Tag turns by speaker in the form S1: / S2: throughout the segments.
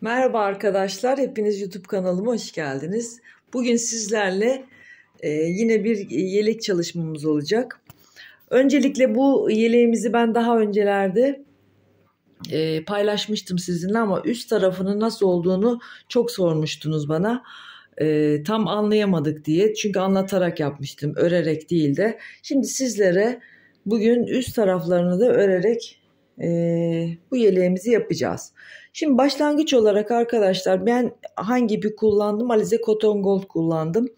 S1: Merhaba arkadaşlar, hepiniz YouTube kanalıma hoş geldiniz. Bugün sizlerle e, yine bir yelek çalışmamız olacak. Öncelikle bu yeleğimizi ben daha öncelerde e, paylaşmıştım sizinle ama üst tarafının nasıl olduğunu çok sormuştunuz bana. E, tam anlayamadık diye çünkü anlatarak yapmıştım, örerek değil de. Şimdi sizlere bugün üst taraflarını da örerek e, bu yeleğimizi yapacağız. Şimdi başlangıç olarak arkadaşlar ben hangi ipi kullandım? Alize Cotton Gold kullandım.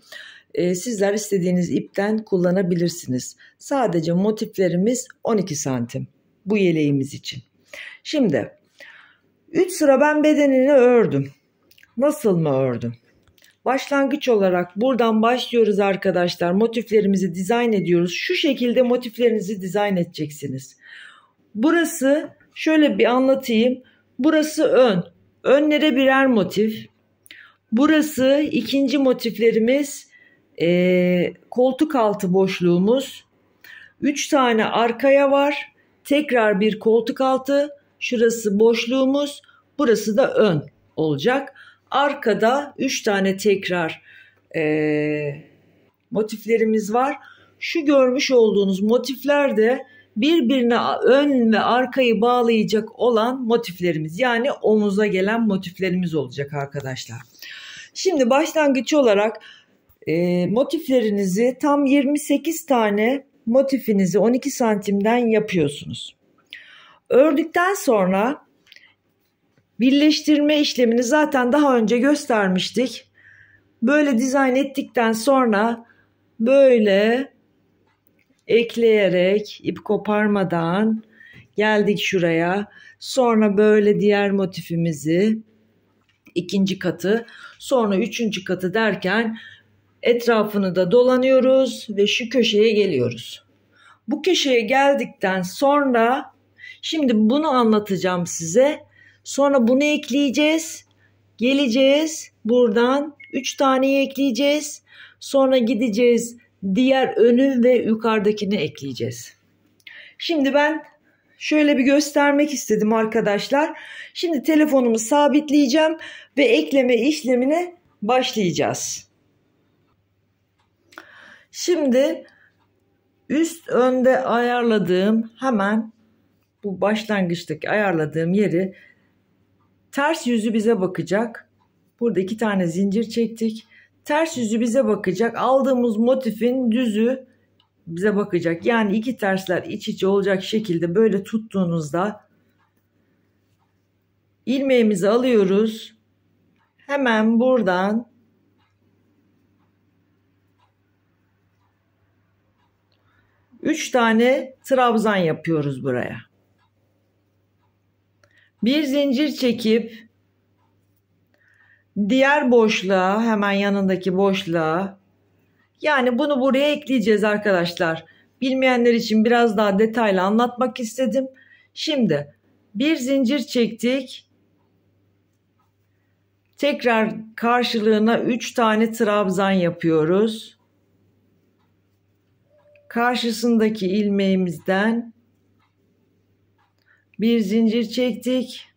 S1: Ee, sizler istediğiniz ipten kullanabilirsiniz. Sadece motiflerimiz 12 santim bu yeleğimiz için. Şimdi 3 sıra ben bedenini ördüm. Nasıl mı ördüm? Başlangıç olarak buradan başlıyoruz arkadaşlar. Motiflerimizi dizayn ediyoruz. Şu şekilde motiflerinizi dizayn edeceksiniz. Burası şöyle bir anlatayım. Burası ön. Önlere birer motif. Burası ikinci motiflerimiz e, koltuk altı boşluğumuz. Üç tane arkaya var. Tekrar bir koltuk altı. Şurası boşluğumuz. Burası da ön olacak. Arkada üç tane tekrar e, motiflerimiz var. Şu görmüş olduğunuz motifler de birbirine ön ve arkayı bağlayacak olan motiflerimiz yani omuza gelen motiflerimiz olacak arkadaşlar. Şimdi başlangıç olarak e, motiflerinizi tam 28 tane motifinizi 12 santimden yapıyorsunuz. Ördükten sonra birleştirme işlemini zaten daha önce göstermiştik. Böyle dizayn ettikten sonra böyle ekleyerek ip koparmadan geldik şuraya. Sonra böyle diğer motifimizi ikinci katı sonra üçüncü katı derken etrafını da dolanıyoruz ve şu köşeye geliyoruz. Bu köşeye geldikten sonra şimdi bunu anlatacağım size. Sonra bunu ekleyeceğiz. Geleceğiz buradan 3 taneyi ekleyeceğiz. Sonra gideceğiz diğer önü ve yukarıdakini ekleyeceğiz. Şimdi ben şöyle bir göstermek istedim arkadaşlar. Şimdi telefonumu sabitleyeceğim ve ekleme işlemine başlayacağız. Şimdi üst önde ayarladığım hemen bu başlangıçtaki ayarladığım yeri ters yüzü bize bakacak. Burada iki tane zincir çektik. Ters yüzü bize bakacak. Aldığımız motifin düzü bize bakacak. Yani iki tersler iç içe olacak şekilde böyle tuttuğunuzda ilmeğimizi alıyoruz. Hemen buradan üç tane trabzan yapıyoruz buraya. Bir zincir çekip Diğer boşluğa hemen yanındaki boşluğa yani bunu buraya ekleyeceğiz arkadaşlar. Bilmeyenler için biraz daha detaylı anlatmak istedim. Şimdi bir zincir çektik. Tekrar karşılığına 3 tane trabzan yapıyoruz. Karşısındaki ilmeğimizden bir zincir çektik.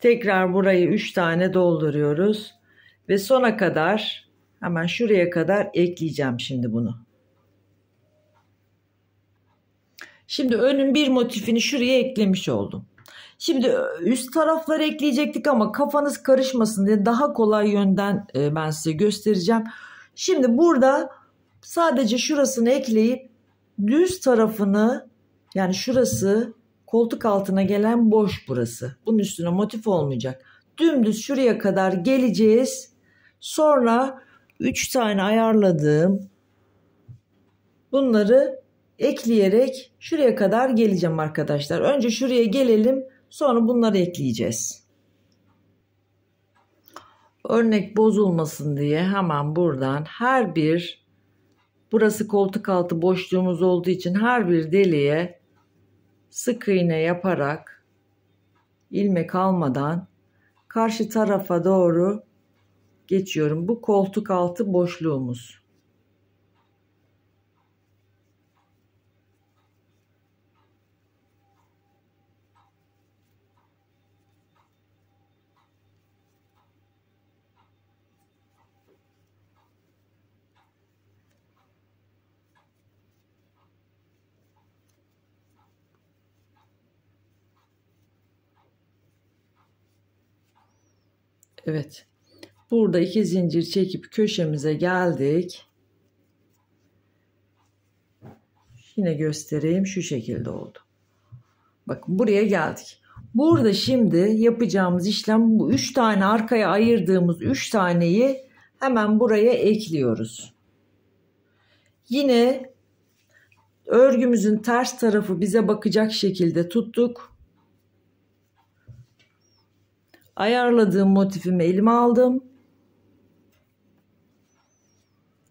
S1: Tekrar burayı 3 tane dolduruyoruz. Ve sona kadar hemen şuraya kadar ekleyeceğim şimdi bunu. Şimdi önün bir motifini şuraya eklemiş oldum. Şimdi üst tarafları ekleyecektik ama kafanız karışmasın diye daha kolay yönden e, ben size göstereceğim. Şimdi burada sadece şurasını ekleyip düz tarafını yani şurası koltuk altına gelen boş burası. Bunun üstüne motif olmayacak. Dümdüz şuraya kadar geleceğiz. Sonra 3 tane ayarladığım bunları ekleyerek şuraya kadar geleceğim arkadaşlar. Önce şuraya gelelim sonra bunları ekleyeceğiz. Örnek bozulmasın diye hemen buradan her bir burası koltuk altı boşluğumuz olduğu için her bir deliğe sık iğne yaparak ilmek almadan karşı tarafa doğru geçiyorum. Bu koltuk altı boşluğumuz. Evet. Burada iki zincir çekip köşemize geldik. Yine göstereyim şu şekilde oldu. Bakın buraya geldik. Burada şimdi yapacağımız işlem bu üç tane arkaya ayırdığımız üç taneyi hemen buraya ekliyoruz. Yine örgümüzün ters tarafı bize bakacak şekilde tuttuk. Ayarladığım motifimi elime aldım.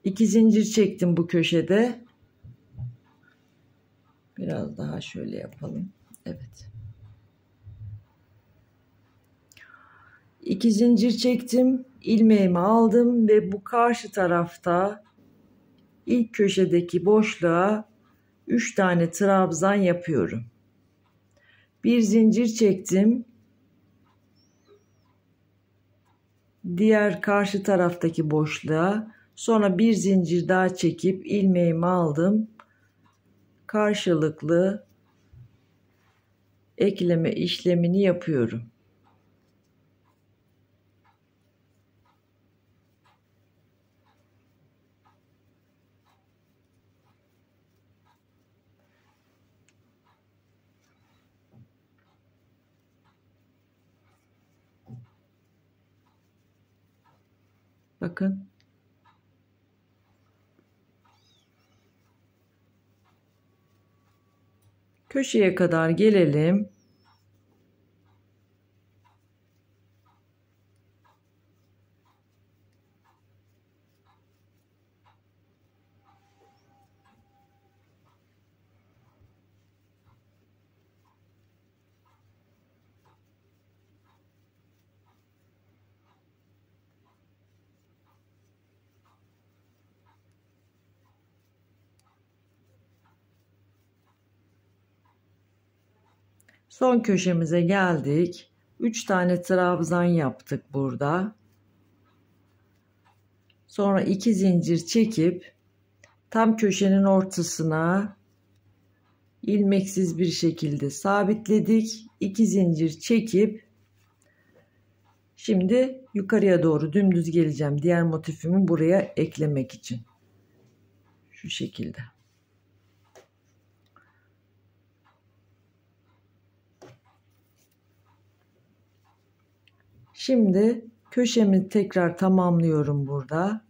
S1: İki zincir çektim bu köşede. Biraz daha şöyle yapalım. Evet. İki zincir çektim. ilmeğimi aldım ve bu karşı tarafta ilk köşedeki boşluğa 3 tane trabzan yapıyorum. Bir zincir çektim. Diğer karşı taraftaki boşluğa sonra bir zincir daha çekip ilmeğimi aldım. Karşılıklı ekleme işlemini yapıyorum. Bakın. Köşeye kadar gelelim. Son köşemize geldik. 3 tane trabzan yaptık burada. Sonra 2 zincir çekip tam köşenin ortasına ilmeksiz bir şekilde sabitledik. 2 zincir çekip şimdi yukarıya doğru dümdüz geleceğim. Diğer motifimi buraya eklemek için. Şu şekilde. Şimdi köşemi tekrar tamamlıyorum burada.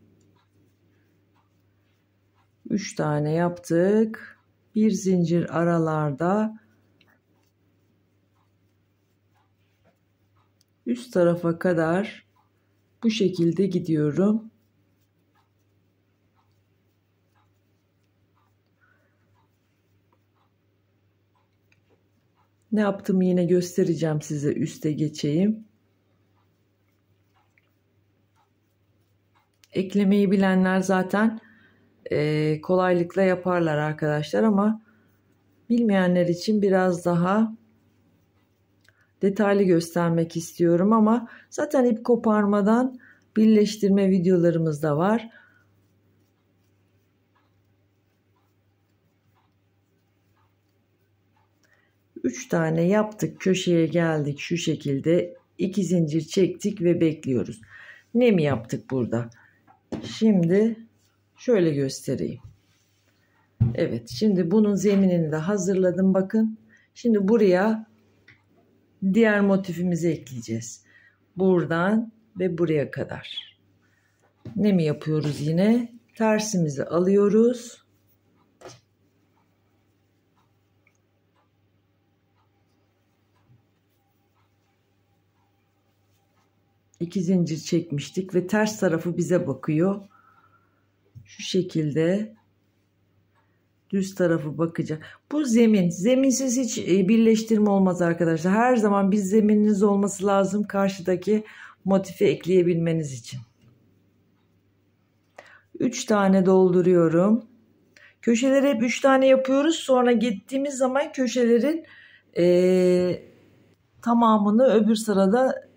S1: 3 tane yaptık. Bir zincir aralarda üst tarafa kadar bu şekilde gidiyorum. Ne yaptım yine göstereceğim size üste geçeyim. Eklemeyi bilenler zaten e, kolaylıkla yaparlar arkadaşlar ama bilmeyenler için biraz daha detaylı göstermek istiyorum ama zaten ip koparmadan birleştirme videolarımız da var. Üç tane yaptık köşeye geldik şu şekilde iki zincir çektik ve bekliyoruz. Ne mi yaptık burada? Şimdi şöyle göstereyim. Evet şimdi bunun zeminini de hazırladım bakın. Şimdi buraya diğer motifimizi ekleyeceğiz. Buradan ve buraya kadar. Ne mi yapıyoruz yine? Tersimizi alıyoruz. İki zincir çekmiştik ve ters tarafı bize bakıyor. Şu şekilde düz tarafı bakacak. Bu zemin. Zeminsiz hiç e, birleştirme olmaz arkadaşlar. Her zaman bir zemininiz olması lazım karşıdaki motifi ekleyebilmeniz için. 3 tane dolduruyorum. Köşeleri hep 3 tane yapıyoruz. Sonra gittiğimiz zaman köşelerin e, tamamını öbür sırada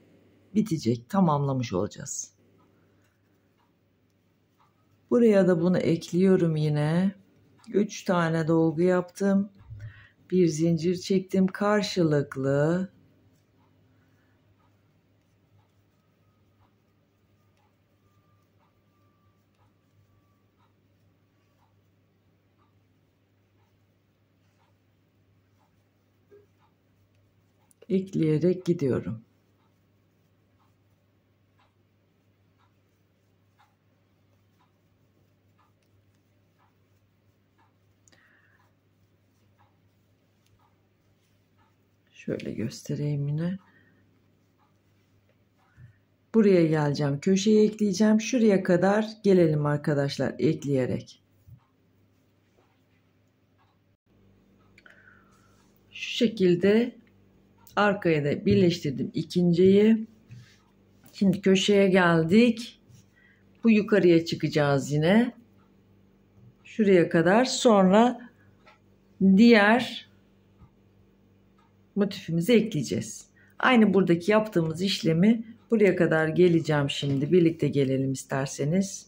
S1: bitecek, tamamlamış olacağız. Buraya da bunu ekliyorum yine. 3 tane dolgu yaptım. Bir zincir çektim karşılıklı. ekleyerek gidiyorum. Şöyle göstereyim yine. Buraya geleceğim. Köşeye ekleyeceğim. Şuraya kadar gelelim arkadaşlar ekleyerek. Şu şekilde arkaya da birleştirdim ikinciyi. Şimdi köşeye geldik. Bu yukarıya çıkacağız yine. Şuraya kadar. Sonra diğer motifimizi ekleyeceğiz. Aynı buradaki yaptığımız işlemi buraya kadar geleceğim şimdi. Birlikte gelelim isterseniz.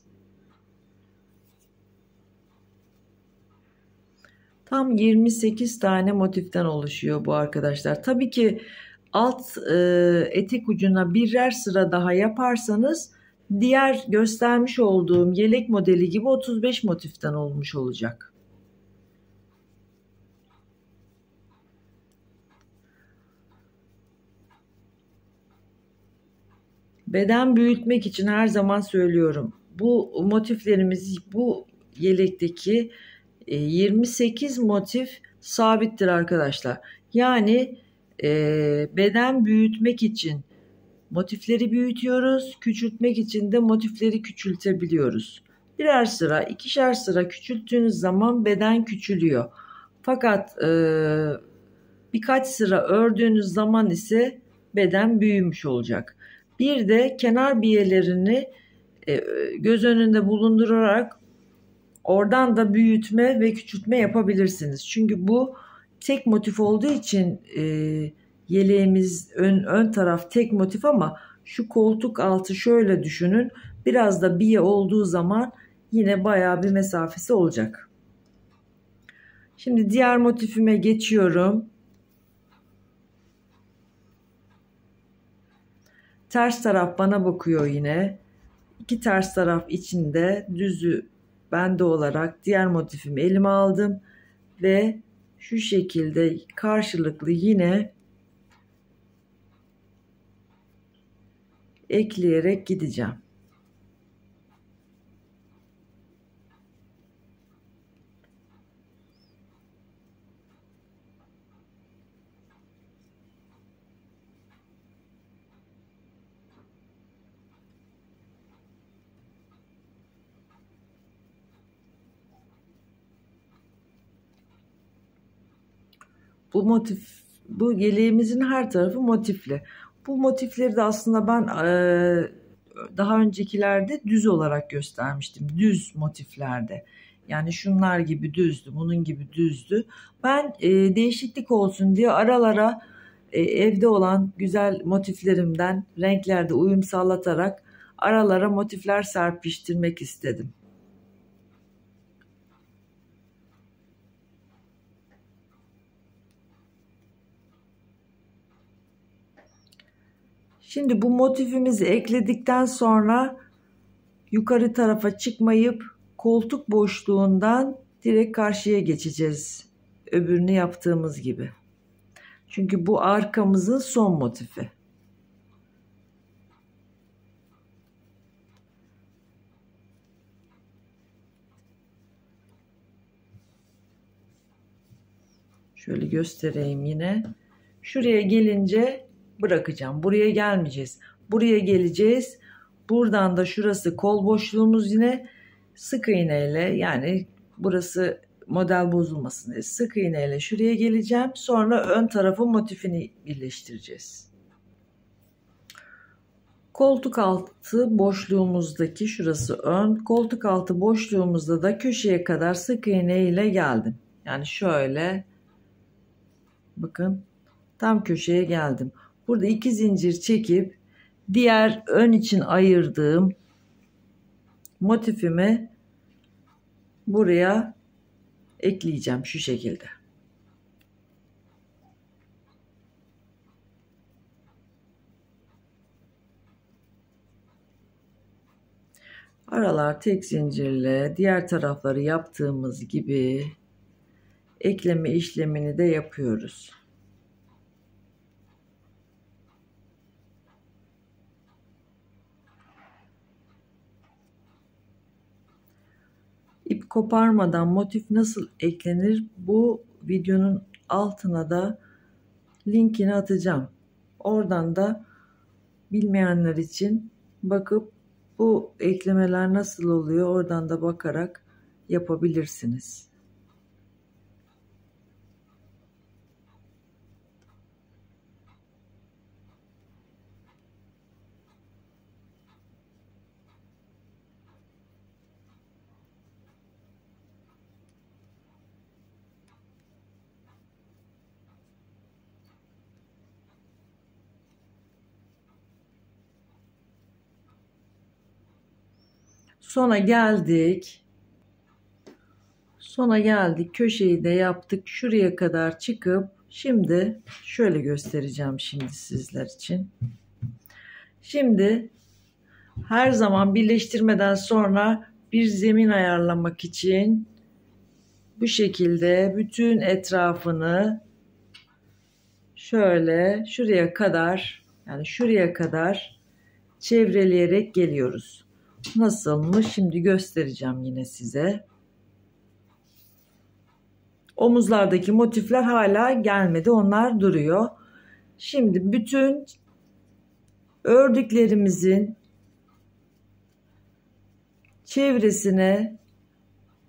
S1: Tam 28 tane motiften oluşuyor bu arkadaşlar. Tabii ki alt e, etek ucuna birer sıra daha yaparsanız diğer göstermiş olduğum yelek modeli gibi 35 motiften olmuş olacak. Beden büyütmek için her zaman söylüyorum. Bu motiflerimiz bu yelekteki 28 e, motif sabittir arkadaşlar. Yani e, beden büyütmek için motifleri büyütüyoruz. Küçültmek için de motifleri küçültebiliyoruz. Birer sıra, ikişer sıra küçülttüğünüz zaman beden küçülüyor. Fakat e, birkaç sıra ördüğünüz zaman ise beden büyümüş olacak. Bir de kenar biyelerini e, göz önünde bulundurarak oradan da büyütme ve küçültme yapabilirsiniz. Çünkü bu tek motif olduğu için e, yeleğimiz ön, ön taraf tek motif ama şu koltuk altı şöyle düşünün. Biraz da biye olduğu zaman yine bayağı bir mesafesi olacak. Şimdi diğer motifime geçiyorum. Ters taraf bana bakıyor yine. İki ters taraf içinde düzü bende olarak diğer motifimi elime aldım ve şu şekilde karşılıklı yine ekleyerek gideceğim. Bu motif bu yeleğimizin her tarafı motifli. Bu motifleri de aslında ben e, daha öncekilerde düz olarak göstermiştim. Düz motiflerde. Yani şunlar gibi düzdü, bunun gibi düzdü. Ben e, değişiklik olsun diye aralara e, evde olan güzel motiflerimden renklerde uyum sağlatarak aralara motifler serpiştirmek istedim. Şimdi bu motifimizi ekledikten sonra yukarı tarafa çıkmayıp koltuk boşluğundan direkt karşıya geçeceğiz. Öbürünü yaptığımız gibi. Çünkü bu arkamızın son motifi. Şöyle göstereyim yine. Şuraya gelince bırakacağım. Buraya gelmeyeceğiz. Buraya geleceğiz. Buradan da şurası kol boşluğumuz yine sık iğneyle yani burası model bozulmasın diye sık iğneyle şuraya geleceğim. Sonra ön tarafı motifini birleştireceğiz. Koltuk altı boşluğumuzdaki şurası ön. Koltuk altı boşluğumuzda da köşeye kadar sık iğne ile geldim. Yani şöyle bakın tam köşeye geldim. Burada iki zincir çekip diğer ön için ayırdığım motifimi buraya ekleyeceğim şu şekilde. Aralar tek zincirle diğer tarafları yaptığımız gibi ekleme işlemini de yapıyoruz. Koparmadan motif nasıl eklenir bu videonun altına da linkini atacağım. Oradan da bilmeyenler için bakıp bu eklemeler nasıl oluyor oradan da bakarak yapabilirsiniz. Sona geldik. Sona geldik. Köşeyi de yaptık. Şuraya kadar çıkıp şimdi şöyle göstereceğim şimdi sizler için. Şimdi her zaman birleştirmeden sonra bir zemin ayarlamak için bu şekilde bütün etrafını şöyle şuraya kadar yani şuraya kadar çevreleyerek geliyoruz. Nasılmış şimdi göstereceğim yine size. Omuzlardaki motifler hala gelmedi. Onlar duruyor. Şimdi bütün ördüklerimizin çevresine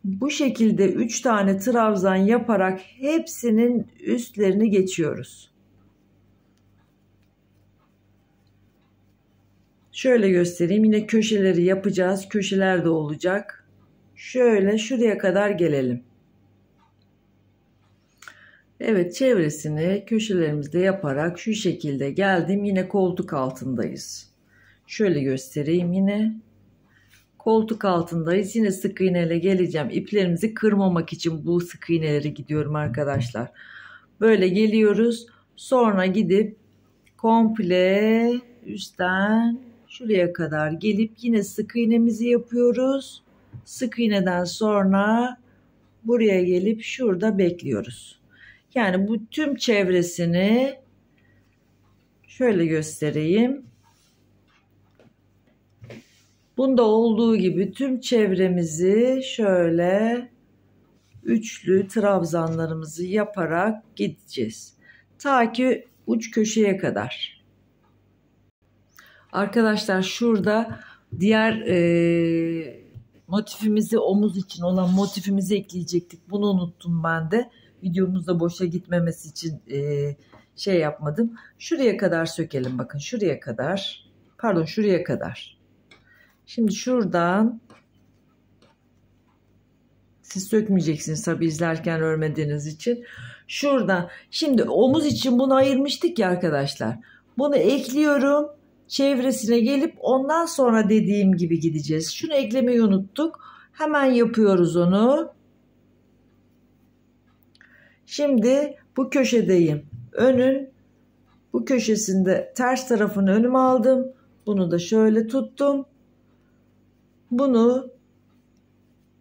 S1: bu şekilde 3 tane trabzan yaparak hepsinin üstlerini geçiyoruz. Şöyle göstereyim. Yine köşeleri yapacağız. Köşeler de olacak. Şöyle şuraya kadar gelelim. Evet çevresini köşelerimizde yaparak şu şekilde geldim. Yine koltuk altındayız. Şöyle göstereyim yine. Koltuk altındayız. Yine sık iğneyle geleceğim. İplerimizi kırmamak için bu sık iğneleri gidiyorum arkadaşlar. Böyle geliyoruz. Sonra gidip komple üstten şuraya kadar gelip yine sık iğnemizi yapıyoruz. Sık iğneden sonra buraya gelip şurada bekliyoruz. Yani bu tüm çevresini şöyle göstereyim. Bunda olduğu gibi tüm çevremizi şöyle üçlü trabzanlarımızı yaparak gideceğiz. Ta ki uç köşeye kadar. Arkadaşlar şurada diğer e, motifimizi omuz için olan motifimizi ekleyecektik. Bunu unuttum ben de. Videomuzda boşa gitmemesi için e, şey yapmadım. Şuraya kadar sökelim bakın şuraya kadar. Pardon şuraya kadar. Şimdi şuradan siz sökmeyeceksiniz tabi izlerken örmediğiniz için. Şuradan şimdi omuz için bunu ayırmıştık ya arkadaşlar. Bunu ekliyorum çevresine gelip ondan sonra dediğim gibi gideceğiz. Şunu eklemeyi unuttuk. Hemen yapıyoruz onu. Şimdi bu köşedeyim. Önün bu köşesinde ters tarafını önüme aldım. Bunu da şöyle tuttum. Bunu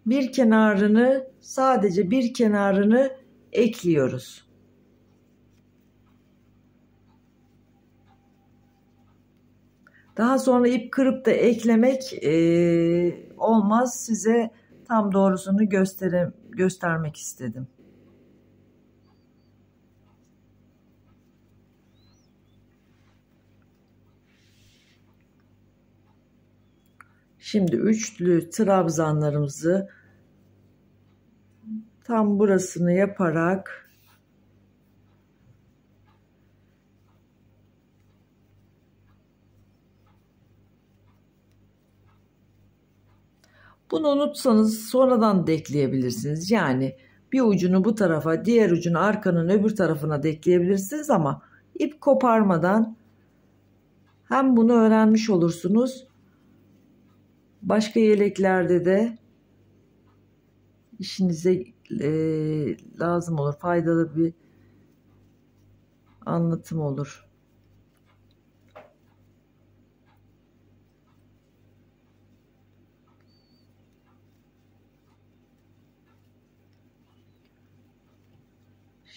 S1: bir kenarını sadece bir kenarını ekliyoruz. Daha sonra ip kırıp da eklemek e, olmaz. Size tam doğrusunu gösterim, göstermek istedim. Şimdi üçlü trabzanlarımızı tam burasını yaparak Bunu unutsanız sonradan da. Yani bir ucunu bu tarafa diğer ucunu arkanın öbür tarafına da ama ip koparmadan hem bunu öğrenmiş olursunuz. Başka yeleklerde de işinize e, lazım olur. Faydalı bir anlatım olur.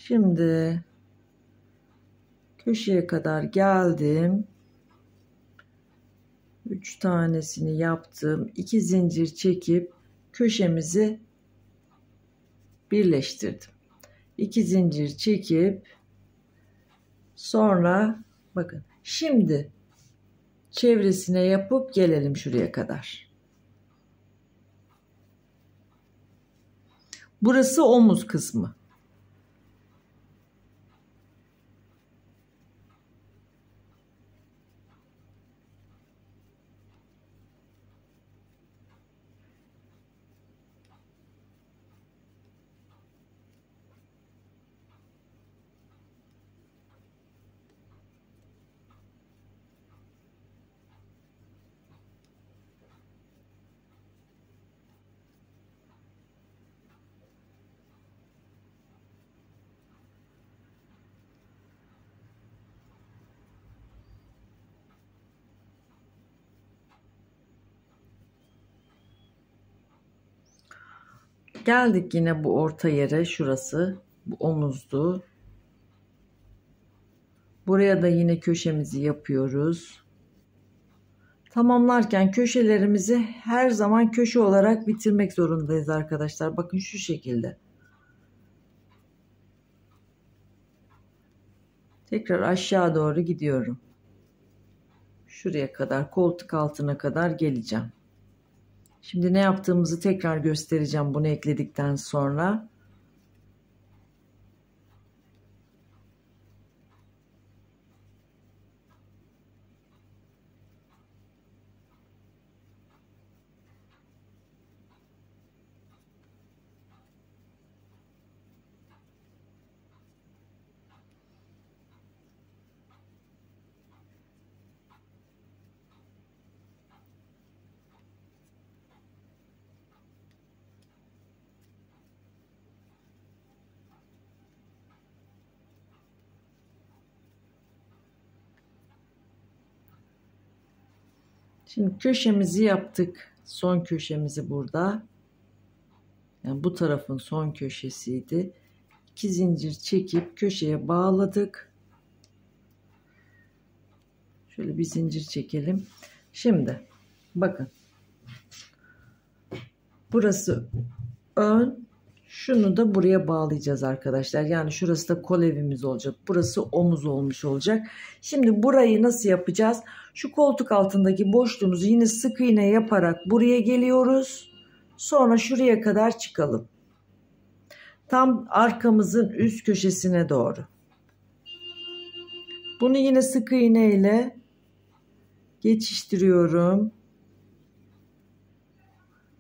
S1: Şimdi köşeye kadar geldim. 3 tanesini yaptım. 2 zincir çekip köşemizi birleştirdim. 2 zincir çekip sonra bakın şimdi çevresine yapıp gelelim şuraya kadar. Burası omuz kısmı. Geldik yine bu orta yere şurası. Bu omuzdu. Buraya da yine köşemizi yapıyoruz. Tamamlarken köşelerimizi her zaman köşe olarak bitirmek zorundayız arkadaşlar. Bakın şu şekilde. Tekrar aşağı doğru gidiyorum. Şuraya kadar koltuk altına kadar geleceğim. Şimdi ne yaptığımızı tekrar göstereceğim bunu ekledikten sonra. Şimdi köşemizi yaptık. Son köşemizi burada. Yani bu tarafın son köşesiydi. İki zincir çekip köşeye bağladık. Şöyle bir zincir çekelim. Şimdi bakın. Burası ön. Şunu da buraya bağlayacağız arkadaşlar. Yani şurası da kol evimiz olacak. Burası omuz olmuş olacak. Şimdi burayı nasıl yapacağız? Şu koltuk altındaki boşluğumuzu yine sık iğne yaparak buraya geliyoruz. Sonra şuraya kadar çıkalım. Tam arkamızın üst köşesine doğru. Bunu yine sık iğne ile geçiştiriyorum.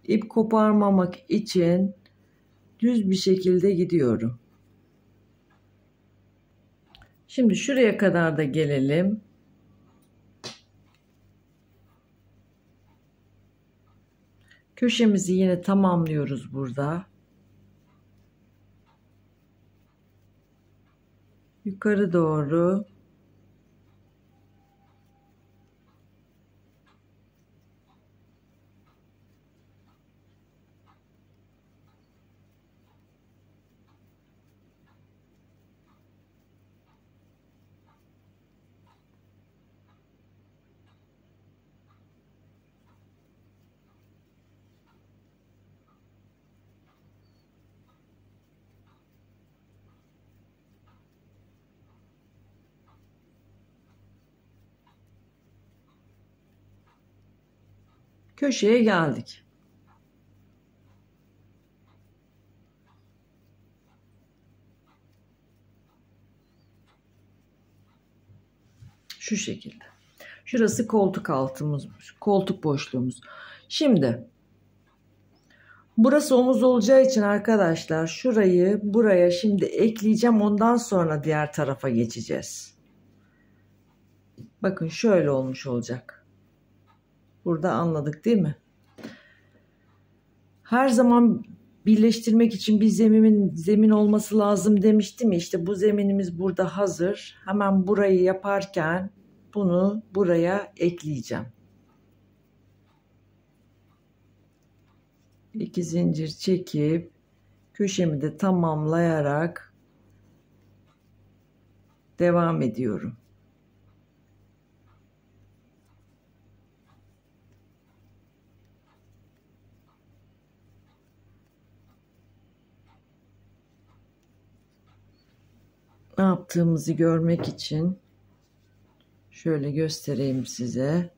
S1: İp koparmamak için düz bir şekilde gidiyorum. Şimdi şuraya kadar da gelelim. Köşemizi yine tamamlıyoruz burada. Yukarı doğru köşeye geldik. Şu şekilde. Şurası koltuk altımız, koltuk boşluğumuz. Şimdi burası omuz olacağı için arkadaşlar şurayı buraya şimdi ekleyeceğim. Ondan sonra diğer tarafa geçeceğiz. Bakın şöyle olmuş olacak. Burada anladık değil mi? Her zaman birleştirmek için bir zeminin zemin olması lazım demiştim ya işte bu zeminimiz burada hazır. Hemen burayı yaparken bunu buraya ekleyeceğim. İki zincir çekip köşemi de tamamlayarak devam ediyorum. Ne yaptığımızı görmek için şöyle göstereyim size.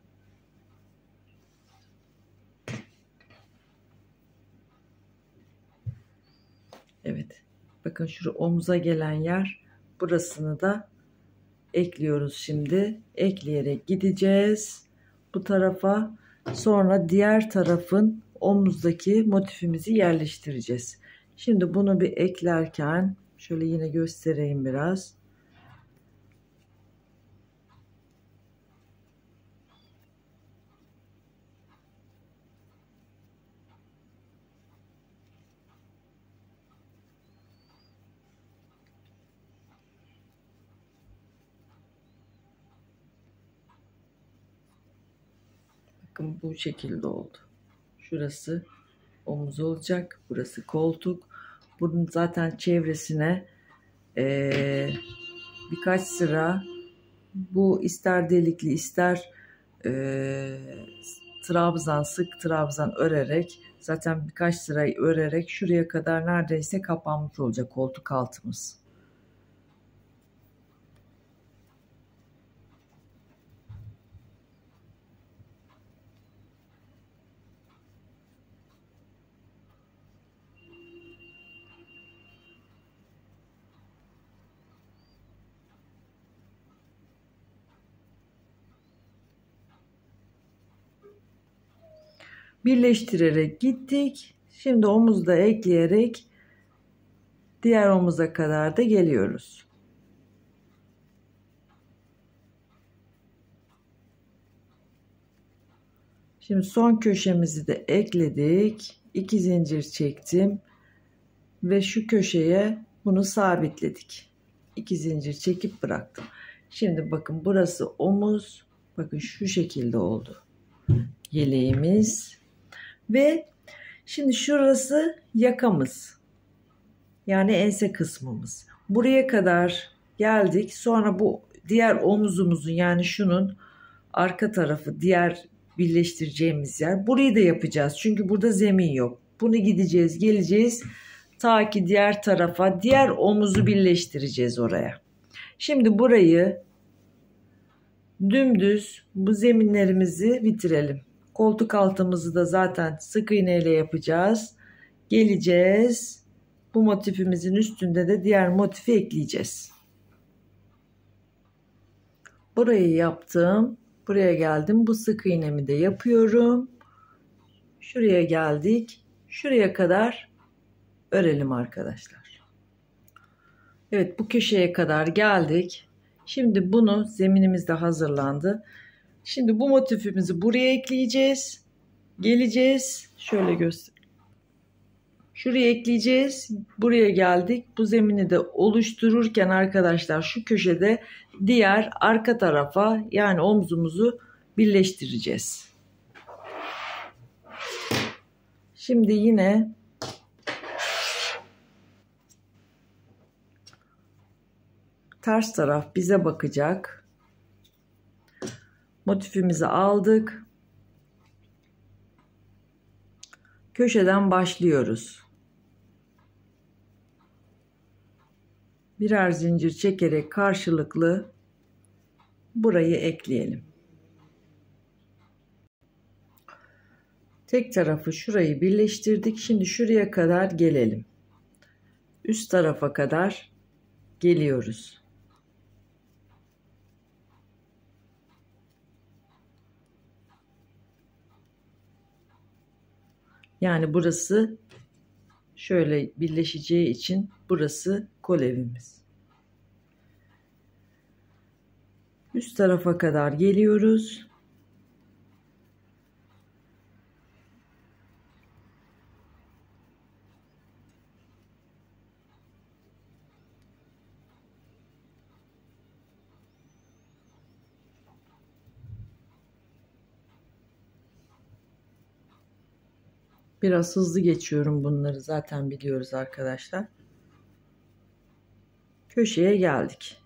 S1: Evet. Bakın şu omuza gelen yer burasını da ekliyoruz şimdi. Ekleyerek gideceğiz bu tarafa. Sonra diğer tarafın omuzdaki motifimizi yerleştireceğiz. Şimdi bunu bir eklerken şöyle yine göstereyim biraz. Bakın bu şekilde oldu. Şurası omuz olacak. Burası koltuk. Bunun zaten çevresine ee, birkaç sıra bu ister delikli ister e, trabzan sık trabzan örerek zaten birkaç sıra örerek şuraya kadar neredeyse kapanmış olacak koltuk altımız. Birleştirerek gittik. Şimdi omuzda ekleyerek diğer omuza kadar da geliyoruz. Şimdi son köşemizi de ekledik. 2 zincir çektim ve şu köşeye bunu sabitledik. 2 zincir çekip bıraktım. Şimdi bakın burası omuz. Bakın şu şekilde oldu. Yeleğimiz ve şimdi şurası yakamız. Yani ense kısmımız. Buraya kadar geldik. Sonra bu diğer omuzumuzun yani şunun arka tarafı diğer birleştireceğimiz yer. Burayı da yapacağız. Çünkü burada zemin yok. Bunu gideceğiz, geleceğiz. Ta ki diğer tarafa diğer omuzu birleştireceğiz oraya. Şimdi burayı dümdüz bu zeminlerimizi bitirelim. Koltuk altımızı da zaten sık iğne ile yapacağız. Geleceğiz. Bu motifimizin üstünde de diğer motifi ekleyeceğiz. Burayı yaptım. Buraya geldim. Bu sık iğnemi de yapıyorum. Şuraya geldik. Şuraya kadar örelim arkadaşlar. Evet bu köşeye kadar geldik. Şimdi bunu zeminimiz de hazırlandı. Şimdi bu motifimizi buraya ekleyeceğiz. Geleceğiz. Şöyle göster. Şuraya ekleyeceğiz. Buraya geldik. Bu zemini de oluştururken arkadaşlar şu köşede diğer arka tarafa yani omzumuzu birleştireceğiz. Şimdi yine ters taraf bize bakacak motifimizi aldık. Köşeden başlıyoruz. Birer zincir çekerek karşılıklı burayı ekleyelim. Tek tarafı şurayı birleştirdik. Şimdi şuraya kadar gelelim. Üst tarafa kadar geliyoruz. Yani burası şöyle birleşeceği için burası kol evimiz. Üst tarafa kadar geliyoruz. Biraz hızlı geçiyorum bunları zaten biliyoruz arkadaşlar. Köşeye geldik.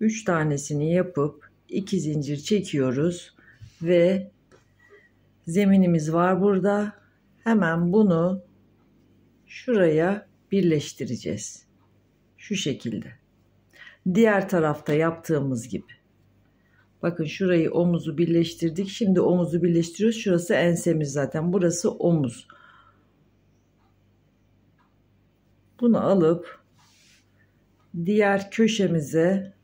S1: 3 tanesini yapıp 2 zincir çekiyoruz ve zeminimiz var burada. Hemen bunu şuraya birleştireceğiz. Şu şekilde. Diğer tarafta yaptığımız gibi. Bakın şurayı omuzu birleştirdik. Şimdi omuzu birleştiriyoruz. Şurası ensemiz zaten. Burası omuz. Bunu alıp diğer köşemize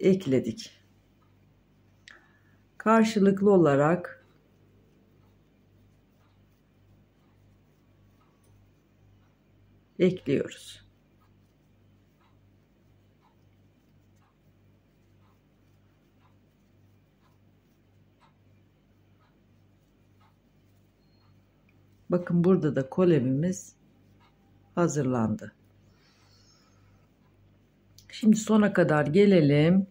S1: ekledik. Karşılıklı olarak ekliyoruz. Bakın burada da kolemimiz hazırlandı. Şimdi sona kadar gelelim.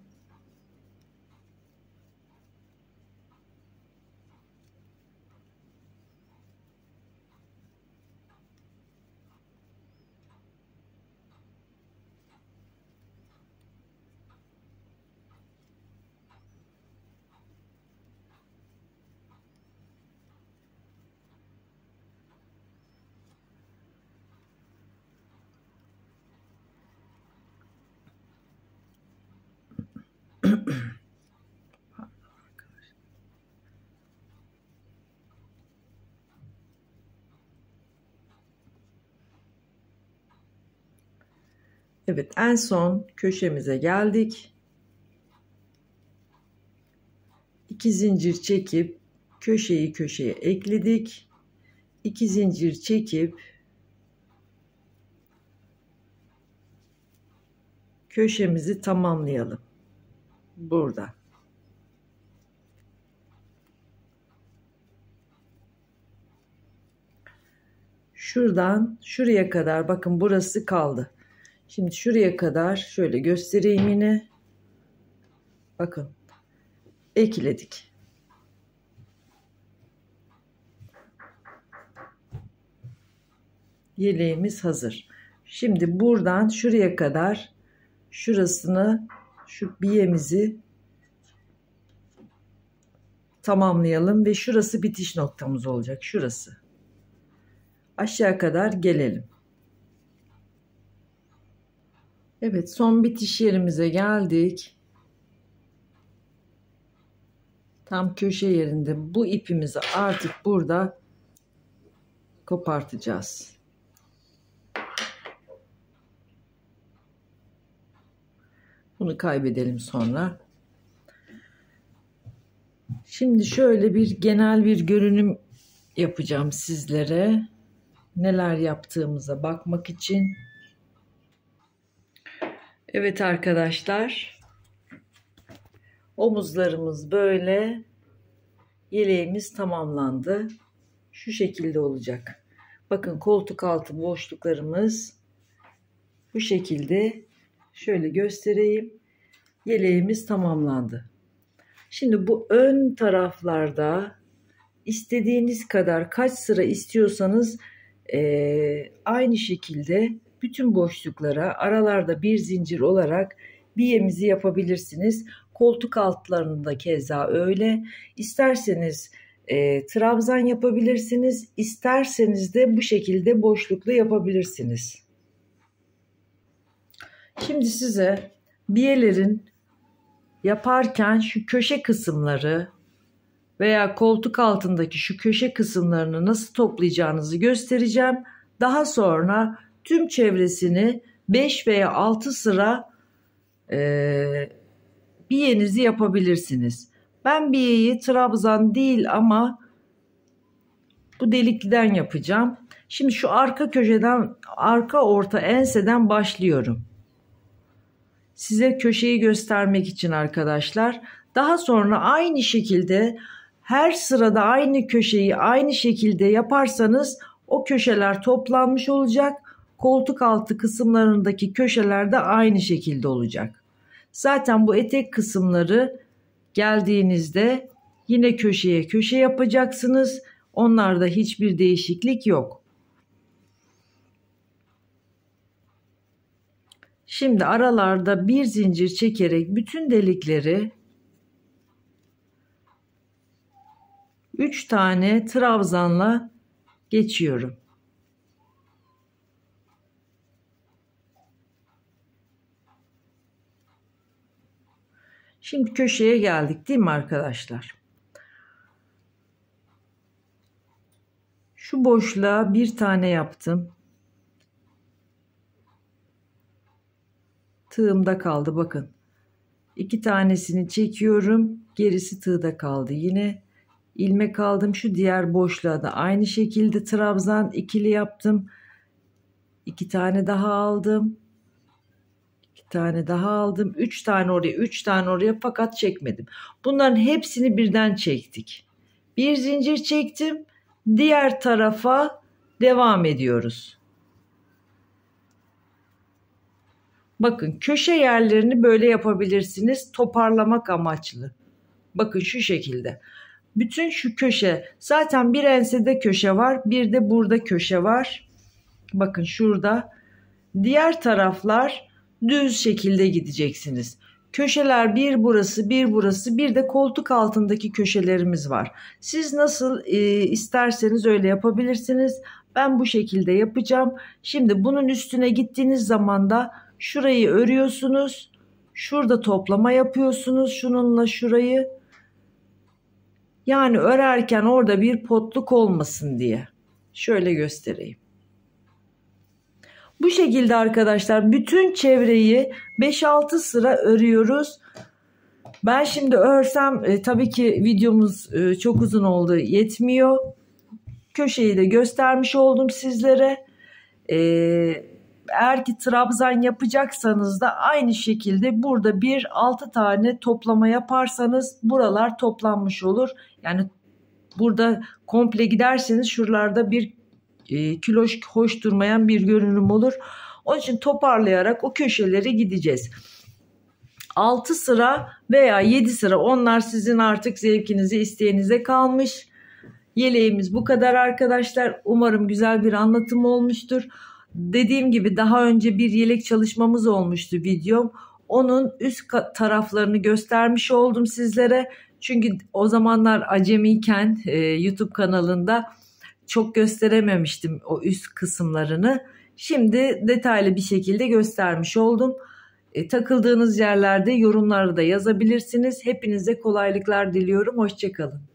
S1: Evet en son köşemize geldik. İki zincir çekip köşeyi köşeye ekledik. İki zincir çekip köşemizi tamamlayalım. Burada. Şuradan şuraya kadar bakın burası kaldı. Şimdi şuraya kadar şöyle göstereyim yine. Bakın. Ekledik. Yeleğimiz hazır. Şimdi buradan şuraya kadar şurasını şu biyemizi tamamlayalım ve şurası bitiş noktamız olacak. Şurası. Aşağı kadar gelelim. Evet son bitiş yerimize geldik. Tam köşe yerinde bu ipimizi artık burada kopartacağız. Bunu kaybedelim sonra. Şimdi şöyle bir genel bir görünüm yapacağım sizlere. Neler yaptığımıza bakmak için. Evet arkadaşlar. Omuzlarımız böyle. Yeleğimiz tamamlandı. Şu şekilde olacak. Bakın koltuk altı boşluklarımız bu şekilde şöyle göstereyim. Yeleğimiz tamamlandı. Şimdi bu ön taraflarda istediğiniz kadar kaç sıra istiyorsanız e, aynı şekilde bütün boşluklara aralarda bir zincir olarak biyemizi yapabilirsiniz. Koltuk altlarında keza öyle. İsterseniz e, trabzan yapabilirsiniz. İsterseniz de bu şekilde boşluklu yapabilirsiniz. Şimdi size biyelerin yaparken şu köşe kısımları veya koltuk altındaki şu köşe kısımlarını nasıl toplayacağınızı göstereceğim. Daha sonra tüm çevresini 5 veya 6 sıra e, biyenizi yapabilirsiniz. Ben biyeyi trabzan değil ama bu delikliden yapacağım. Şimdi şu arka köşeden arka orta enseden başlıyorum. Size köşeyi göstermek için arkadaşlar. Daha sonra aynı şekilde her sırada aynı köşeyi aynı şekilde yaparsanız o köşeler toplanmış olacak koltuk altı kısımlarındaki köşeler de aynı şekilde olacak. Zaten bu etek kısımları geldiğinizde yine köşeye köşe yapacaksınız. Onlarda hiçbir değişiklik yok. Şimdi aralarda bir zincir çekerek bütün delikleri 3 tane trabzanla geçiyorum. Şimdi köşeye geldik değil mi arkadaşlar? Şu boşluğa bir tane yaptım. Tığımda kaldı bakın. İki tanesini çekiyorum. Gerisi tığda kaldı. Yine ilmek aldım. Şu diğer boşluğa da aynı şekilde trabzan ikili yaptım. İki tane daha aldım. İki tane daha aldım. Üç tane oraya, üç tane oraya fakat çekmedim. Bunların hepsini birden çektik. Bir zincir çektim. Diğer tarafa devam ediyoruz. Bakın köşe yerlerini böyle yapabilirsiniz toparlamak amaçlı. Bakın şu şekilde. Bütün şu köşe zaten bir ensede köşe var bir de burada köşe var. Bakın şurada. Diğer taraflar düz şekilde gideceksiniz. Köşeler bir burası bir burası bir de koltuk altındaki köşelerimiz var. Siz nasıl e, isterseniz öyle yapabilirsiniz. Ben bu şekilde yapacağım. Şimdi bunun üstüne gittiğiniz zaman da şurayı örüyorsunuz. Şurada toplama yapıyorsunuz şununla şurayı. Yani örerken orada bir potluk olmasın diye. Şöyle göstereyim. Bu şekilde arkadaşlar bütün çevreyi 5-6 sıra örüyoruz. Ben şimdi örsem e, tabii ki videomuz e, çok uzun oldu yetmiyor. Köşeyi de göstermiş oldum sizlere. E, eğer ki trabzan yapacaksanız da aynı şekilde burada bir 6 tane toplama yaparsanız buralar toplanmış olur. Yani burada komple giderseniz şuralarda bir e, kiloş hoş durmayan bir görünüm olur. Onun için toparlayarak o köşeleri gideceğiz. 6 sıra veya 7 sıra onlar sizin artık zevkinize isteğinize kalmış. Yeleğimiz bu kadar arkadaşlar. Umarım güzel bir anlatım olmuştur. Dediğim gibi daha önce bir yelek çalışmamız olmuştu videom. Onun üst taraflarını göstermiş oldum sizlere. Çünkü o zamanlar acemiyken e, YouTube kanalında çok gösterememiştim o üst kısımlarını. Şimdi detaylı bir şekilde göstermiş oldum. E, takıldığınız yerlerde yorumları da yazabilirsiniz. Hepinize kolaylıklar diliyorum. Hoşçakalın.